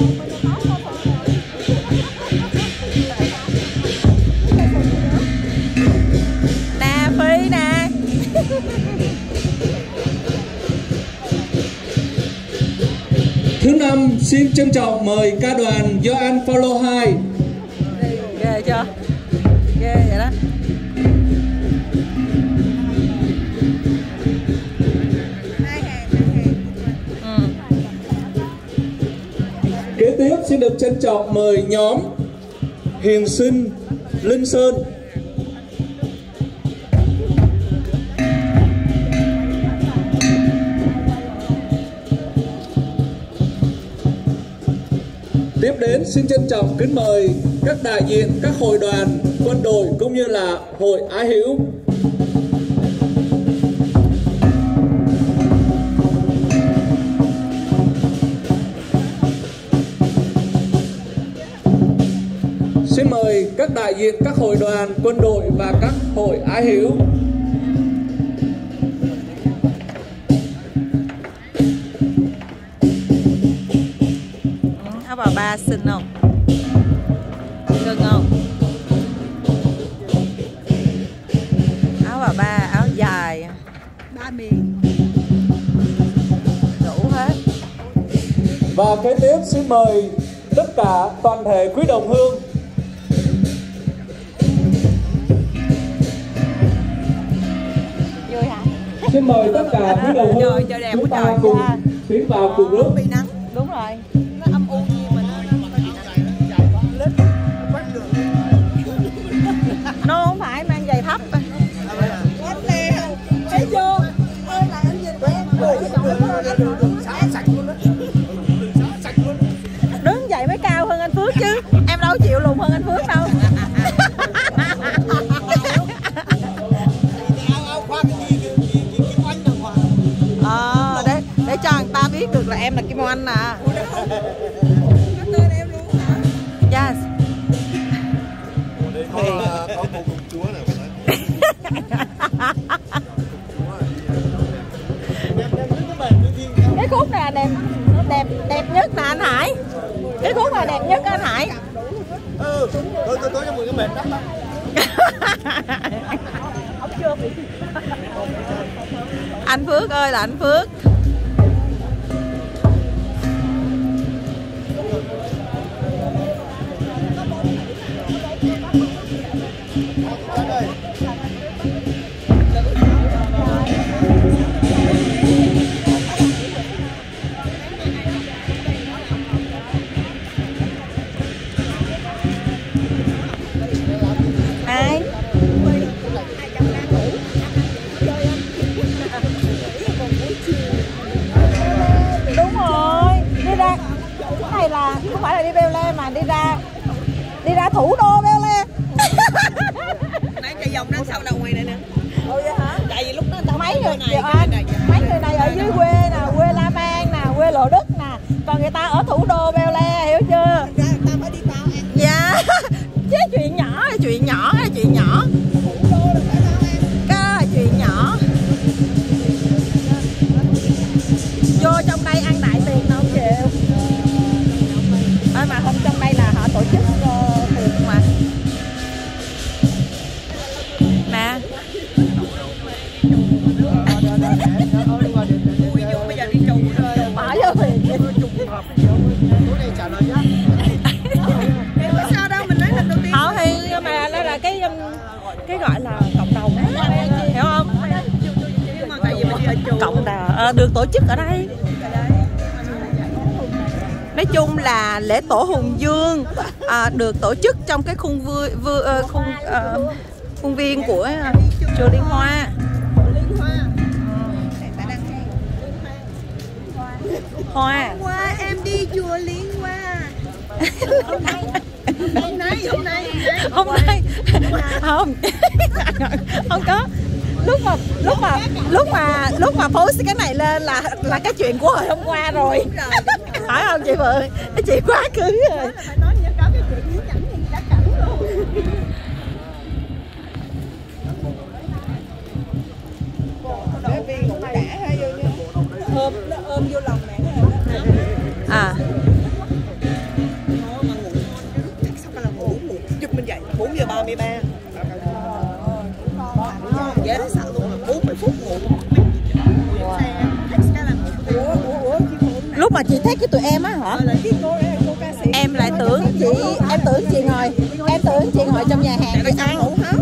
Nè Phi nè. Thứ năm, xin trân trọng mời ca đoàn do An Follow 2 Ghê chưa? Ghê vậy đó. Xin được trân trọng mời nhóm Hiền Sinh Linh Sơn. Tiếp đến xin trân trọng kính mời các đại diện các hội đoàn, quân đội cũng như là hội Ái Hữu. Các đại diện các hội đoàn, quân đội và các hội ái hữu. Áo bà ba xinh không? Cưng không? Áo bà ba áo dài. Ba miền. Đủ hết. Và kế tiếp xin mời tất cả toàn thể quý đồng hương xin mời tất cả quý đồng hương Trời, trời đẹp chúng ta trời. cùng tiến vào cùng lúc bị nắng. Đúng rồi. Nó âm u gì mà nó nó không phải mang giày thấp thấy chưa đứng được là em là Kim Oanh nè yes. Có có cô công chúa này cái khúc này là đẹp đẹp đẹp nhất nè anh Hải? Cái khúc này đẹp nhất anh Hải? Ừ tôi tôi tôi cho mượn cái mệt đó. Anh Phước ơi là anh Phước Mang nè tổ chức ở đây? Nói chung là lễ tổ hùng dương à, được tổ chức trong cái khung vui, vui uh, khung uh, khuôn viên của uh, chùa Liên Hoa. Hoa. Hoa em đi chùa Liên Hoa. Hôm nay, hôm nay. Hôm nay không không có lúc mà lúc mà lúc mà lúc mà post cái này lên là là cái chuyện của hồi hôm qua rồi. Phải không chị cái chuyện quá khứ rồi. ôm nó ôm vô lòng mẹ à. Giật mình dậy 4 giờ 33 Dễ sợ luôn là 40 phút ngủ lúc mà chị thấy cái tụi em á hả? Sĩ. Em lại tưởng chị em tưởng chị ngồi em tưởng chị ngồi trong nhà hàng chị ăn ngủ hả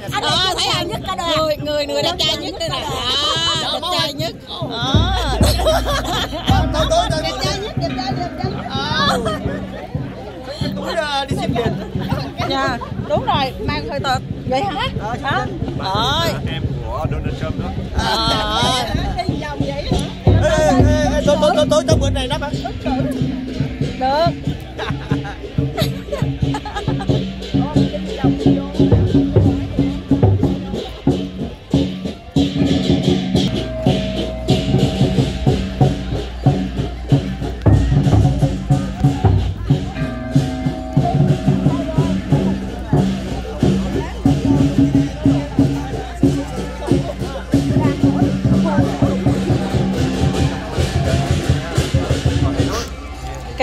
đẹp Ờ, thấy không nhất cả đoàn người người người đẹp trai nhất đây nè. à, đẹp trai nhất. Đó tôi tôi tôi đẹp trai nhất đẹp trai đẹp trai túi đi xin liền nha đúng rồi. Mang hơi tợt vậy hả? Hả? rồi. em của Donald Trump đó. Ờ. ê ê ê tôi tôi tôi tôi tôi bữa này nó bán được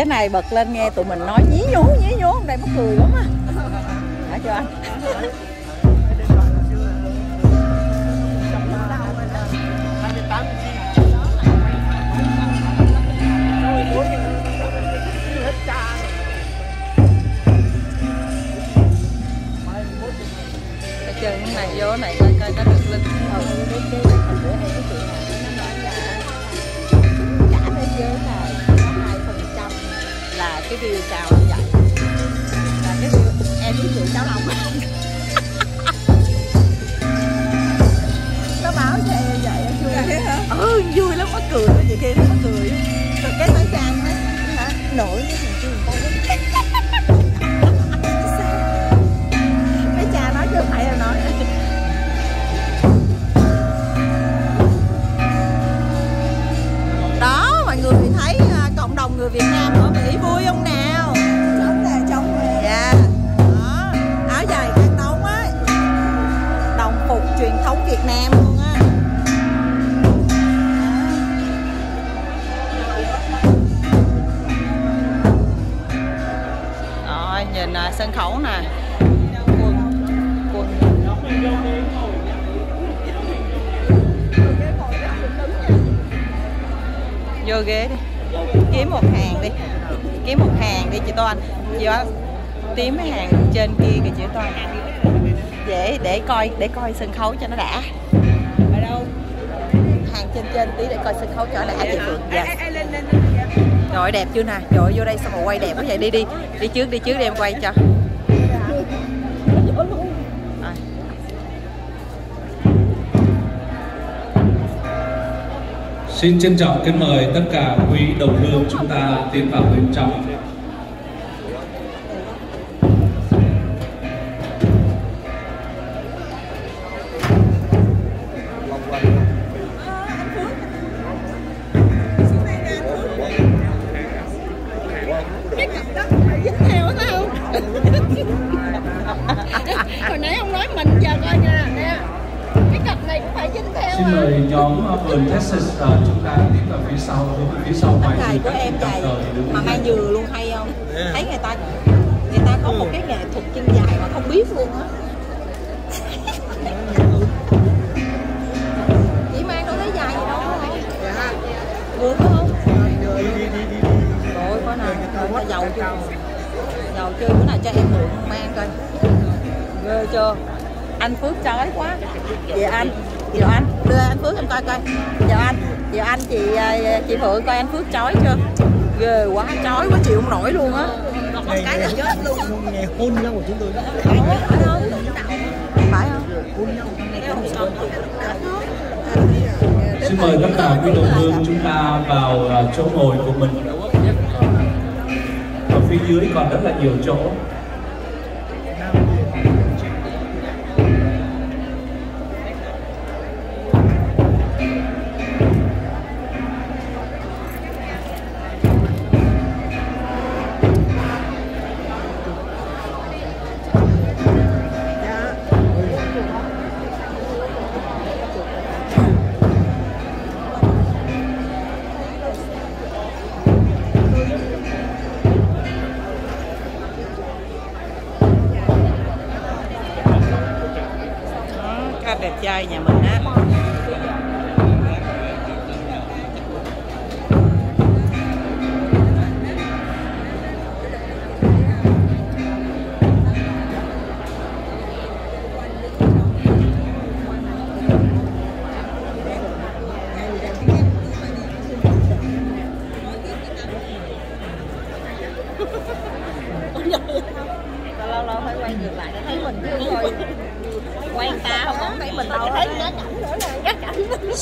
cái này bật lên nghe tụi mình nói nhí nhố nhí nhố hôm đây mắc cười lắm á. Hả chưa anh. Cái này vô này coi coi nó được lên ừ, cái cái bữa nay cái chuyện này nó nói là là cái view cao như vậy? Là cái view em với chị cháu lòng nó báo cho em vậy em vui ừ vui lắm mắc cười nó vậy kia nó mắc cười. Rồi cái nói trang á hả? Nổi cái thằng kia người ta mấy cha nói chứ phải là nói. Đó mọi người thấy à, cộng đồng người Việt Nam sân khấu nè. Vô ghế đi. Kiếm một hàng đi. Kiếm một hàng đi chị Toan chị Toan tím cái hàng trên kia kìa chị Toan dễ để coi để coi sân khấu cho nó đã. Ở đâu? Hàng trên trên tí để coi sân khấu cho đã chị Phượng. Dạ rồi đẹp chưa nè? Rồi vô đây xong rồi quay đẹp quá vậy? Đi đi. Đi trước đi trước đi, em quay cho. Xin trân trọng kính mời tất cả quý đồng hương chúng ta tiến vào bên trong. Xin mời nhóm vườn Texas uh, chúng ta tiến vào phía sau, phía sau ngoài Giày của em giày mà mang dừa luôn hay không? Thấy người ta người ta có một cái nghệ thuật chân dài mà không biết luôn á. Chỉ mang đâu thấy dài gì đâu phải không? Vừa phải không? Rồi có nào người ta giàu chưa? Giàu chưa bữa nào cho em mượn mang coi. Ghê chưa? Anh Phước chói quá. Vậy anh, giờ anh đưa anh Phước em coi coi. Giờ anh, giờ anh chị à, chị Phượng coi anh Phước chói chưa? Ghê quá, chói quá chịu không nổi luôn á. Một cái là chết luôn. ngày hôn nhau của chúng tôi Phải không? Phải không? Xin mời tất cả quý đồng hương chúng ta vào uh, chỗ ngồi của mình. Ở phía dưới còn rất là nhiều chỗ.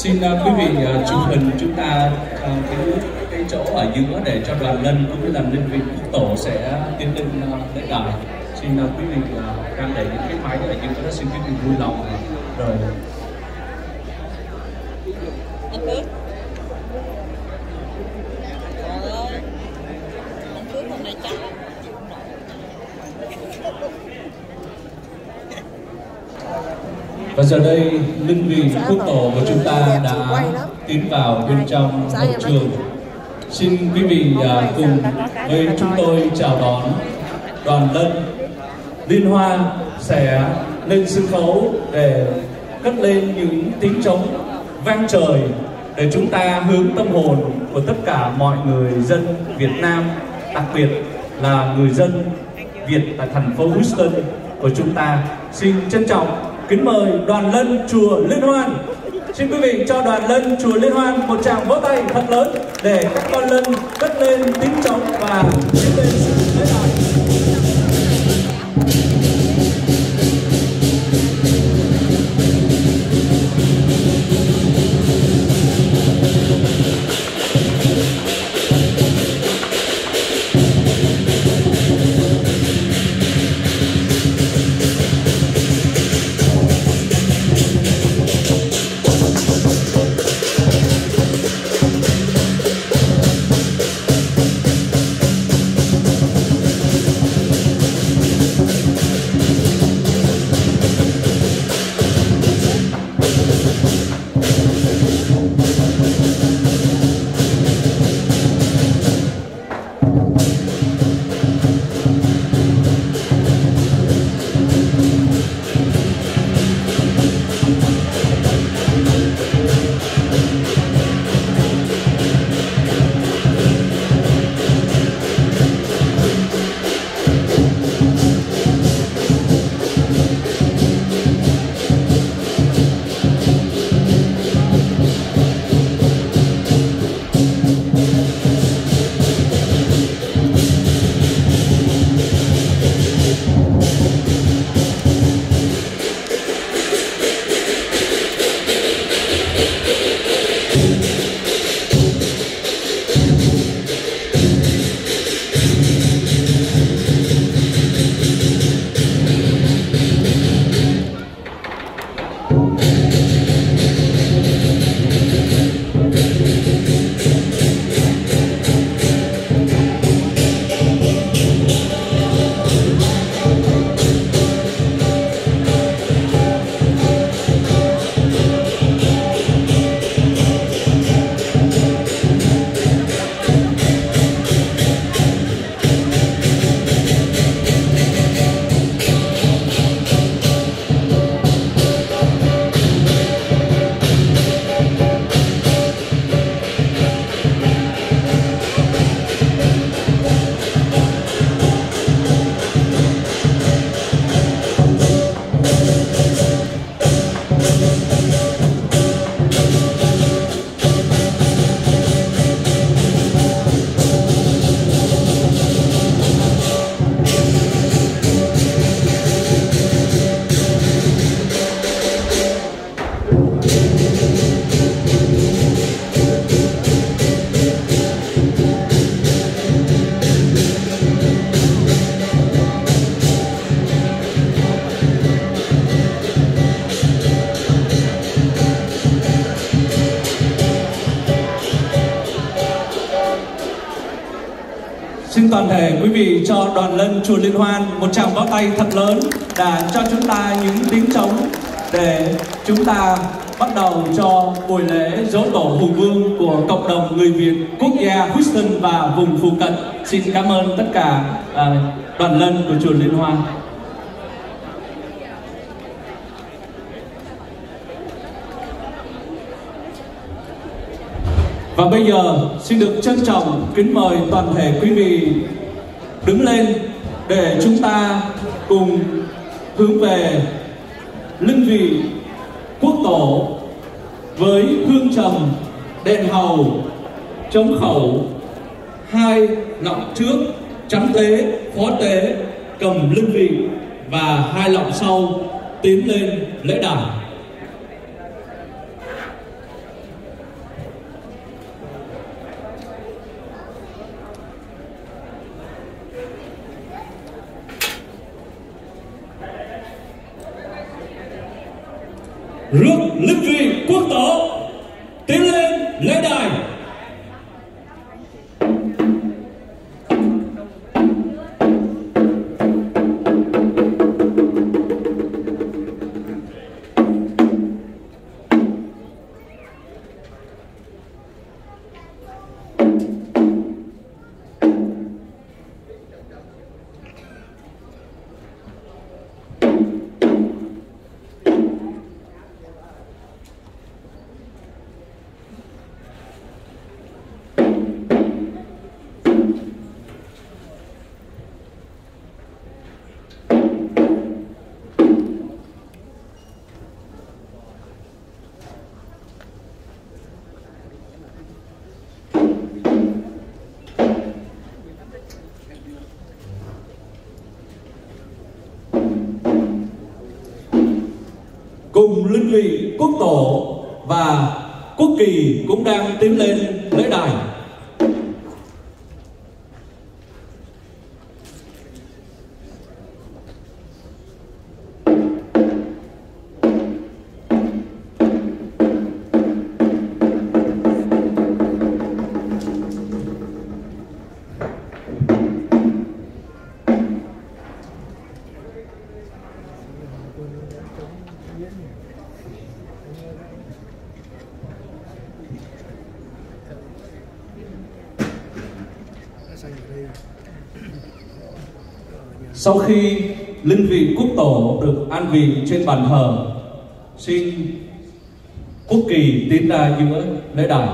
Xin uh, quý vị uh, chụp hình chúng ta uh, cái cái chỗ ở giữa để cho đoàn lân cũng như là linh vị quốc tổ sẽ tiến lên uh, lễ đài. Xin uh, quý vị uh, đang để những cái máy ở giữa đó xin quý vị vui lòng rồi anh Phước trời ơi anh Phước hôm nay chắc chịu không nổi Và giờ đây linh vị quốc tổ của chúng ta đã tiến vào bên trong hội trường. Xin quý vị à, cùng với chúng tôi chào đón đoàn lân liên hoa sẽ lên sân khấu để cất lên những tiếng trống vang trời để chúng ta hướng tâm hồn của tất cả mọi người dân Việt Nam, đặc biệt là người dân Việt tại thành phố Houston của chúng ta. Xin trân trọng kính mời đoàn lân chùa Liên Hoan. Xin quý vị cho đoàn lân chùa Liên Hoan một tràng vỗ tay thật lớn để các con lân cất lên tiếng trống và tiến lên sự lễ đài. Toàn thể quý vị cho đoàn lân chùa Liên Hoan một tràng vỗ tay thật lớn đã cho chúng ta những tiếng trống để chúng ta bắt đầu cho buổi lễ dỗ tổ hùng vương của cộng đồng người Việt quốc gia Houston và vùng phụ cận. Xin cảm ơn tất cả à, đoàn lân của chùa Liên Hoan. Và bây giờ, xin được trân trọng, kính mời toàn thể quý vị đứng lên để chúng ta cùng hướng về linh vị quốc tổ với hương trầm đèn hầu, chống khẩu, hai lọng trước, trắng tế, phó tế, cầm linh vị và hai lọng sau tiến lên lễ đài. Cùng linh vị quốc tổ và quốc kỳ cũng đang tiến lên lễ đài. Sau khi linh vị quốc tổ được an vị trên bàn thờ, xin quốc kỳ tiến ra giữa lễ đài.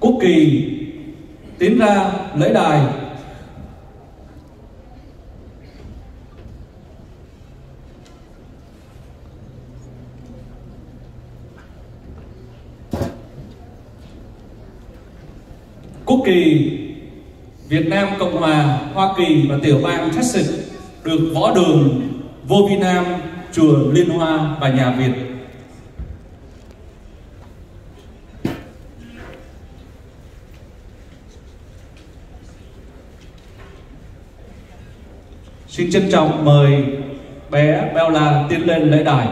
Quốc kỳ tiến ra lễ đài Quốc kỳ, Việt Nam Cộng hòa, Hoa Kỳ và tiểu bang Texas được võ đường vô vi nam, chùa Liên Hoa và nhà Việt Xin trân trọng mời bé Bella tiến lên lễ đài.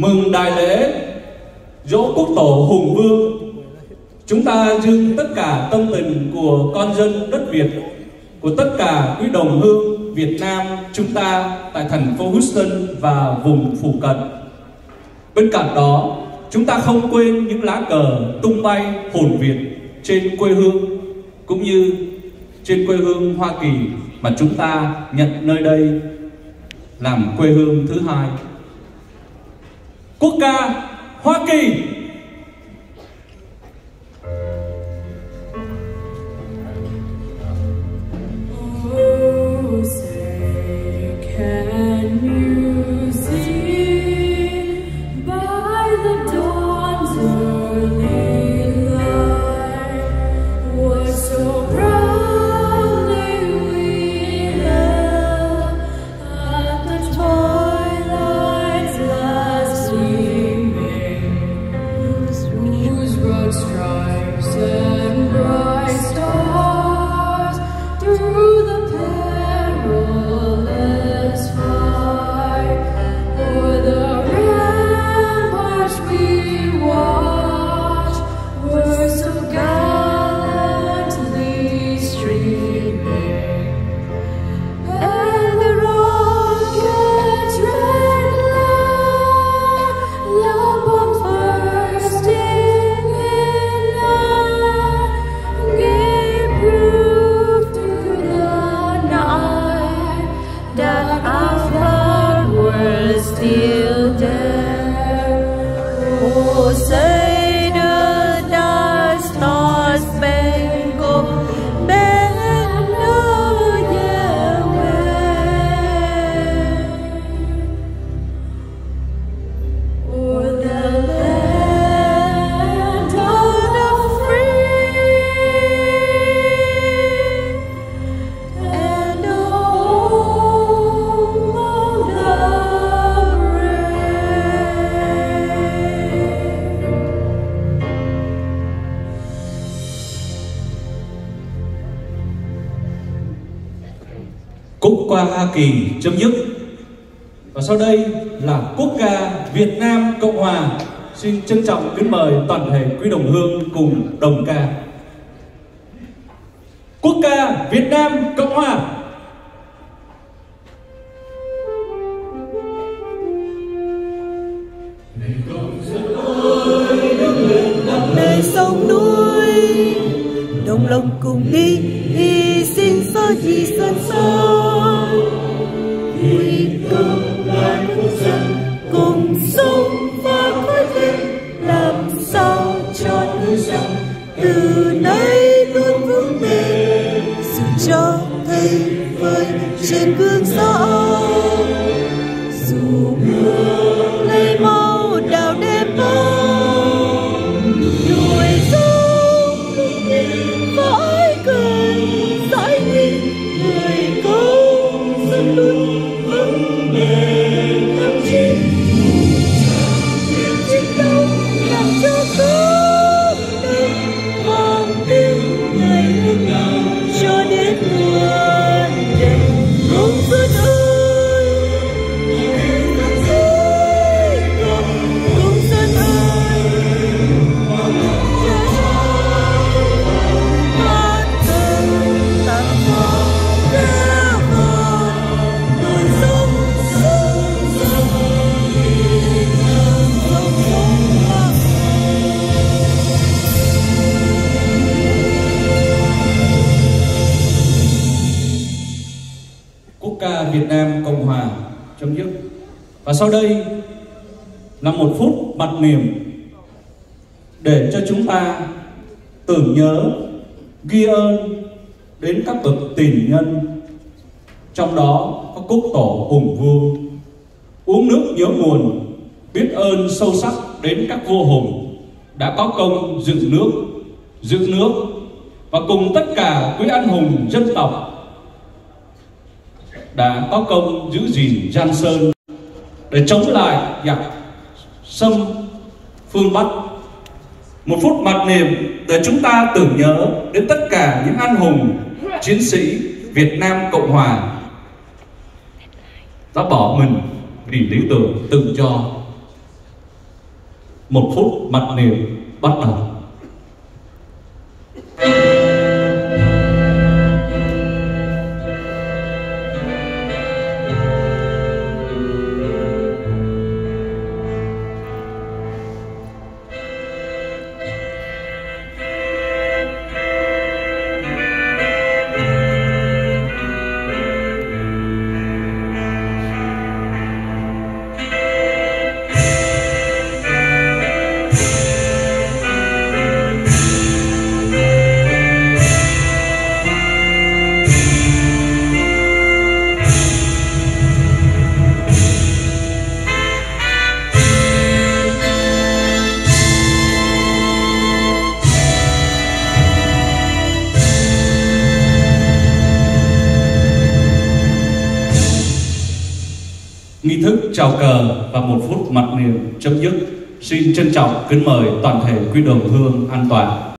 Mừng đại lễ dỗ quốc tổ hùng vương. Chúng ta dâng tất cả tâm tình của con dân đất việt, của tất cả quý đồng hương việt nam chúng ta tại thành phố houston và vùng phụ cận. Bên cạnh đó, chúng ta không quên những lá cờ tung bay hồn việt trên quê hương, cũng như trên quê hương hoa kỳ mà chúng ta nhận nơi đây làm quê hương thứ hai quốc ca Hoa Kỳ. so Kỳ chấm dứt. Và sau đây là quốc ca Việt Nam Cộng Hòa. Xin trân trọng kính mời toàn thể quý đồng hương cùng đồng ca. Quốc ca Việt Nam Cộng Hòa. Sau đây là một phút mặc niệm để cho chúng ta tưởng nhớ, ghi ơn đến các bậc tiền nhân, trong đó có quốc tổ hùng vương. Uống nước nhớ nguồn, biết ơn sâu sắc đến các vua hùng đã có công dựng nước giữ nước và cùng tất cả quý anh hùng dân tộc đã có công giữ gìn Giang Sơn để chống lại giặc xâm phương Bắc. Một phút mặc niệm để chúng ta tưởng nhớ đến tất cả những anh hùng, chiến sĩ Việt Nam Cộng Hòa đã bỏ mình vì lý tưởng tự do. Một phút mặc niệm bắt đầu. Chấm dứt. Xin trân trọng kính mời toàn thể quý đồng hương an toàn.